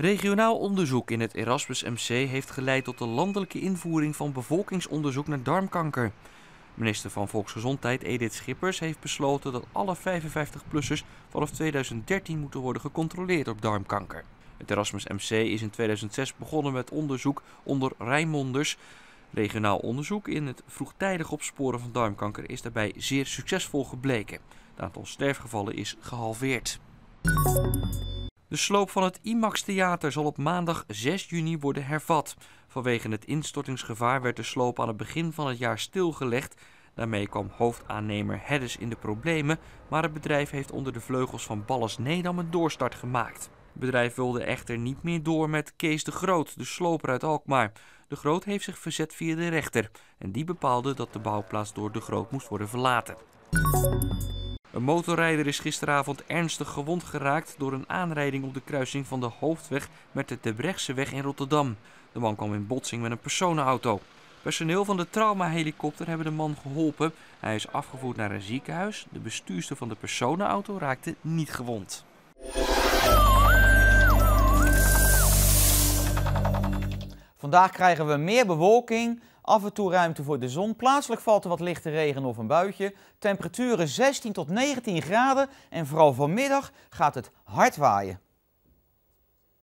Regionaal onderzoek in het Erasmus MC heeft geleid tot de landelijke invoering van bevolkingsonderzoek naar darmkanker. Minister van Volksgezondheid Edith Schippers heeft besloten dat alle 55-plussers vanaf 2013 moeten worden gecontroleerd op darmkanker. Het Erasmus MC is in 2006 begonnen met onderzoek onder Rijnmonders. Regionaal onderzoek in het vroegtijdig opsporen van darmkanker is daarbij zeer succesvol gebleken. Het aantal sterfgevallen is gehalveerd. De sloop van het IMAX Theater zal op maandag 6 juni worden hervat. Vanwege het instortingsgevaar werd de sloop aan het begin van het jaar stilgelegd. Daarmee kwam hoofdaannemer Heddes in de problemen, maar het bedrijf heeft onder de vleugels van Ballas Nedam een doorstart gemaakt. Het bedrijf wilde echter niet meer door met Kees de Groot, de sloper uit Alkmaar. De Groot heeft zich verzet via de rechter en die bepaalde dat de bouwplaats door de Groot moest worden verlaten. Een motorrijder is gisteravond ernstig gewond geraakt door een aanrijding op de kruising van de hoofdweg met de Debrechtseweg in Rotterdam. De man kwam in botsing met een personenauto. Personeel van de traumahelikopter hebben de man geholpen. Hij is afgevoerd naar een ziekenhuis. De bestuurster van de personenauto raakte niet gewond. Vandaag krijgen we meer bewolking, af en toe ruimte voor de zon. Plaatselijk valt er wat lichte regen of een buitje. Temperaturen 16 tot 19 graden en vooral vanmiddag gaat het hard waaien.